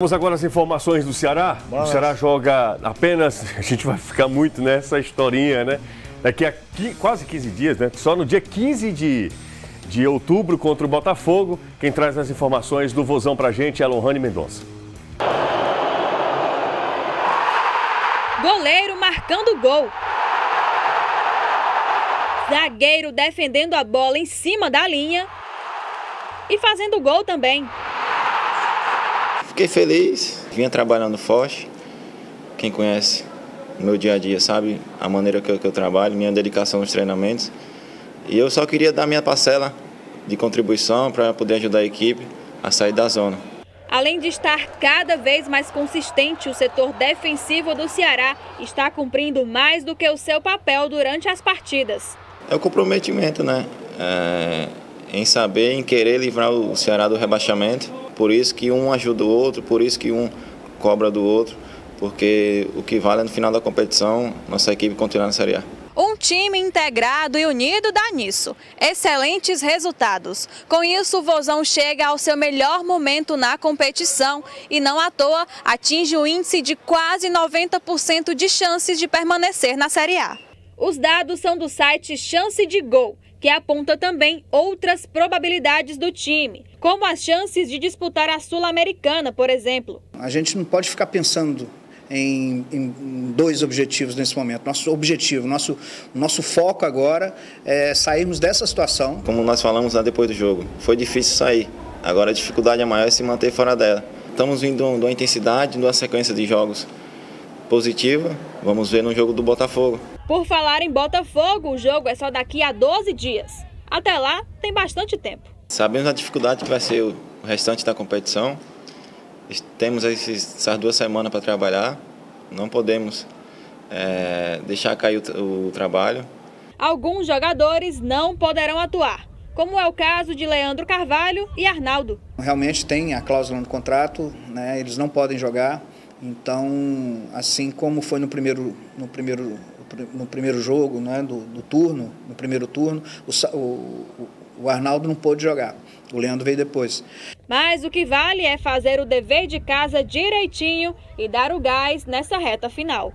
Vamos agora às informações do Ceará. O Ceará joga apenas, a gente vai ficar muito nessa historinha, né? Daqui a quase 15 dias, né? Só no dia 15 de, de outubro contra o Botafogo. Quem traz as informações do Vozão pra gente é a Lohane Mendonça. Goleiro marcando gol. Zagueiro defendendo a bola em cima da linha. E fazendo gol também. Fiquei feliz, vinha trabalhando forte. Quem conhece o meu dia a dia sabe a maneira que eu, que eu trabalho, minha dedicação nos treinamentos. E eu só queria dar minha parcela de contribuição para poder ajudar a equipe a sair da zona. Além de estar cada vez mais consistente, o setor defensivo do Ceará está cumprindo mais do que o seu papel durante as partidas. É o comprometimento, né? É, em saber, em querer livrar o Ceará do rebaixamento por isso que um ajuda o outro, por isso que um cobra do outro, porque o que vale é no final da competição, nossa equipe continuar na Série A. Um time integrado e unido dá nisso. Excelentes resultados. Com isso, o Vozão chega ao seu melhor momento na competição e não à toa atinge o índice de quase 90% de chances de permanecer na Série A. Os dados são do site Chance de Gol que aponta também outras probabilidades do time, como as chances de disputar a Sul-Americana, por exemplo. A gente não pode ficar pensando em, em, dois objetivos nesse momento. Nosso objetivo, nosso, nosso foco agora é sairmos dessa situação. Como nós falamos lá depois do jogo, foi difícil sair. Agora a dificuldade é maior é se manter fora dela. Estamos vindo de uma intensidade, de uma sequência de jogos positiva. Vamos ver no jogo do Botafogo. Por falar em Botafogo, o jogo é só daqui a 12 dias. Até lá, tem bastante tempo. Sabemos a dificuldade que vai ser o restante da competição. Temos essas duas semanas para trabalhar. Não podemos é, deixar cair o, o trabalho. Alguns jogadores não poderão atuar, como é o caso de Leandro Carvalho e Arnaldo. Realmente tem a cláusula no contrato, né, eles não podem jogar. Então, assim como foi no primeiro, no primeiro no primeiro jogo né, do, do turno, no primeiro turno, o, o, o Arnaldo não pôde jogar. O Leandro veio depois. Mas o que vale é fazer o dever de casa direitinho e dar o gás nessa reta final.